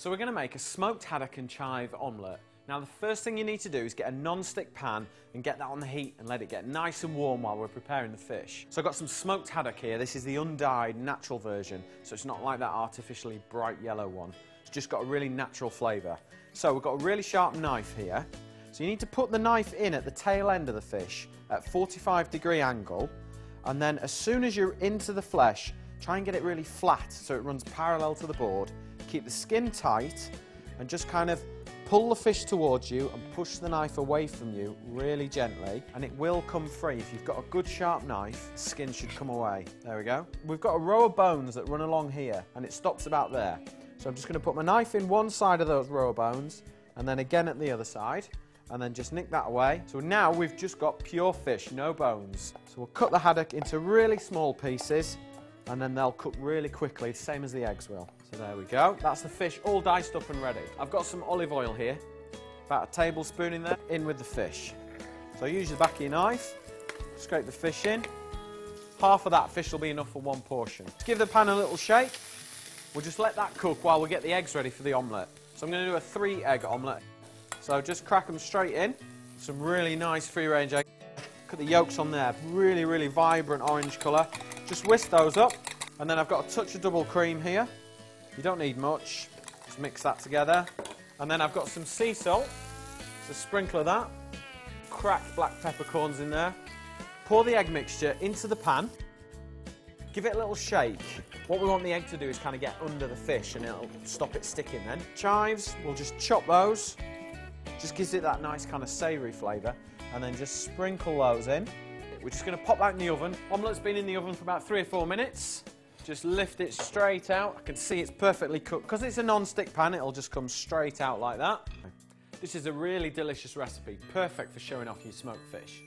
So we're going to make a smoked haddock and chive omelette. Now the first thing you need to do is get a non-stick pan and get that on the heat and let it get nice and warm while we're preparing the fish. So I've got some smoked haddock here. This is the undyed natural version, so it's not like that artificially bright yellow one. It's just got a really natural flavour. So we've got a really sharp knife here. So you need to put the knife in at the tail end of the fish at 45 degree angle and then as soon as you're into the flesh, try and get it really flat so it runs parallel to the board. Keep the skin tight and just kind of pull the fish towards you and push the knife away from you really gently and it will come free. If you've got a good sharp knife, skin should come away. There we go. We've got a row of bones that run along here and it stops about there. So I'm just going to put my knife in one side of those row of bones and then again at the other side and then just nick that away. So now we've just got pure fish, no bones. So we'll cut the haddock into really small pieces and then they'll cook really quickly, same as the eggs will. So there we go. That's the fish all diced up and ready. I've got some olive oil here, about a tablespoon in there, in with the fish. So use the back of your knife, scrape the fish in. Half of that fish will be enough for one portion. Give the pan a little shake. We'll just let that cook while we get the eggs ready for the omelette. So I'm going to do a three egg omelette. So just crack them straight in. Some really nice free range eggs. Look at the yolks on there, really, really vibrant orange colour. Just whisk those up. And then I've got a touch of double cream here. You don't need much. Just mix that together. And then I've got some sea salt. So sprinkle that. Cracked black peppercorns in there. Pour the egg mixture into the pan. Give it a little shake. What we want the egg to do is kind of get under the fish and it'll stop it sticking then. Chives, we'll just chop those. Just gives it that nice kind of savoury flavour. And then just sprinkle those in. We're just going to pop that in the oven. Omelette's been in the oven for about three or four minutes. Just lift it straight out. I can see it's perfectly cooked. Because it's a non-stick pan, it'll just come straight out like that. This is a really delicious recipe, perfect for showing off your smoked fish.